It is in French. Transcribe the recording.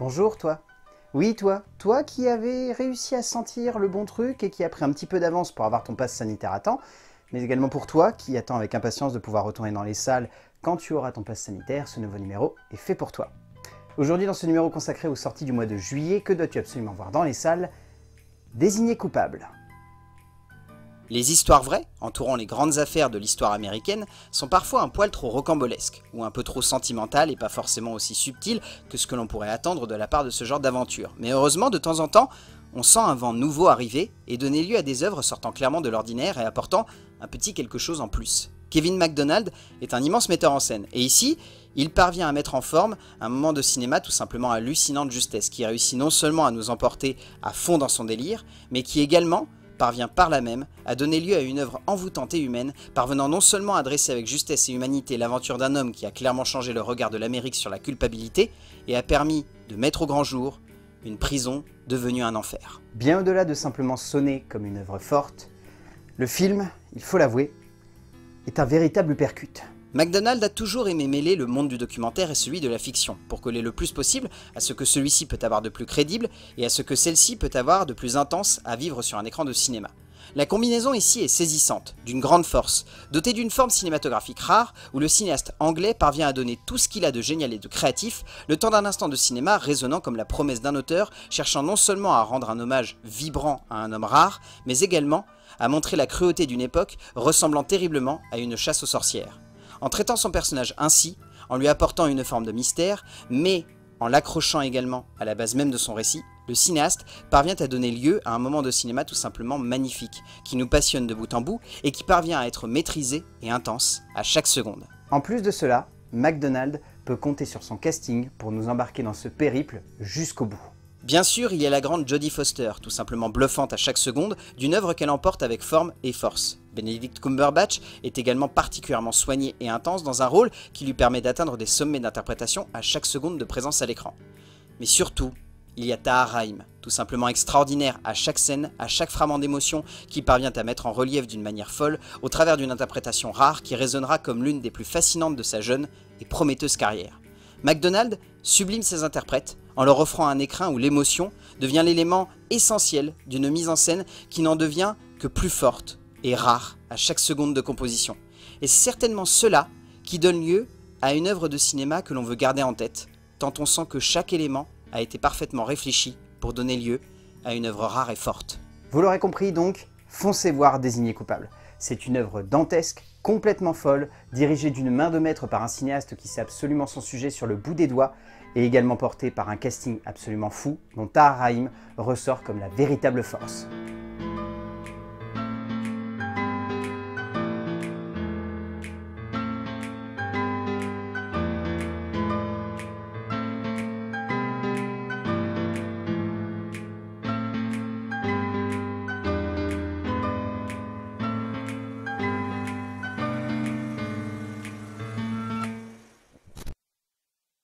Bonjour toi. Oui toi, toi qui avais réussi à sentir le bon truc et qui a pris un petit peu d'avance pour avoir ton passe sanitaire à temps, mais également pour toi qui attends avec impatience de pouvoir retourner dans les salles quand tu auras ton passe sanitaire, ce nouveau numéro est fait pour toi. Aujourd'hui dans ce numéro consacré aux sorties du mois de juillet, que dois-tu absolument voir dans les salles? Désigné coupable. Les histoires vraies, entourant les grandes affaires de l'histoire américaine, sont parfois un poil trop rocambolesques, ou un peu trop sentimentales et pas forcément aussi subtiles que ce que l'on pourrait attendre de la part de ce genre d'aventure. Mais heureusement, de temps en temps, on sent un vent nouveau arriver et donner lieu à des œuvres sortant clairement de l'ordinaire et apportant un petit quelque chose en plus. Kevin MacDonald est un immense metteur en scène, et ici, il parvient à mettre en forme un moment de cinéma tout simplement hallucinant de justesse, qui réussit non seulement à nous emporter à fond dans son délire, mais qui également parvient par là même à donner lieu à une œuvre envoûtante et humaine, parvenant non seulement à dresser avec justesse et humanité l'aventure d'un homme qui a clairement changé le regard de l'Amérique sur la culpabilité, et a permis de mettre au grand jour une prison devenue un enfer. Bien au-delà de simplement sonner comme une œuvre forte, le film, il faut l'avouer, est un véritable percute. MacDonald a toujours aimé mêler le monde du documentaire et celui de la fiction, pour coller le plus possible à ce que celui-ci peut avoir de plus crédible et à ce que celle-ci peut avoir de plus intense à vivre sur un écran de cinéma. La combinaison ici est saisissante, d'une grande force, dotée d'une forme cinématographique rare, où le cinéaste anglais parvient à donner tout ce qu'il a de génial et de créatif, le temps d'un instant de cinéma résonnant comme la promesse d'un auteur, cherchant non seulement à rendre un hommage vibrant à un homme rare, mais également à montrer la cruauté d'une époque ressemblant terriblement à une chasse aux sorcières. En traitant son personnage ainsi, en lui apportant une forme de mystère, mais en l'accrochant également à la base même de son récit, le cinéaste parvient à donner lieu à un moment de cinéma tout simplement magnifique, qui nous passionne de bout en bout et qui parvient à être maîtrisé et intense à chaque seconde. En plus de cela, McDonald peut compter sur son casting pour nous embarquer dans ce périple jusqu'au bout. Bien sûr, il y a la grande Jodie Foster, tout simplement bluffante à chaque seconde, d'une œuvre qu'elle emporte avec forme et force. Benedict Cumberbatch est également particulièrement soigné et intense dans un rôle qui lui permet d'atteindre des sommets d'interprétation à chaque seconde de présence à l'écran. Mais surtout, il y a Tahar tout simplement extraordinaire à chaque scène, à chaque fragment d'émotion, qui parvient à mettre en relief d'une manière folle, au travers d'une interprétation rare qui résonnera comme l'une des plus fascinantes de sa jeune et prometteuse carrière. MacDonald sublime ses interprètes en leur offrant un écrin où l'émotion devient l'élément essentiel d'une mise en scène qui n'en devient que plus forte et rare à chaque seconde de composition. Et c'est certainement cela qui donne lieu à une œuvre de cinéma que l'on veut garder en tête, tant on sent que chaque élément a été parfaitement réfléchi pour donner lieu à une œuvre rare et forte. Vous l'aurez compris donc, foncez voir Désigné coupable. C'est une œuvre dantesque, complètement folle, dirigée d'une main de maître par un cinéaste qui sait absolument son sujet sur le bout des doigts, et également portée par un casting absolument fou, dont Tahar ressort comme la véritable force.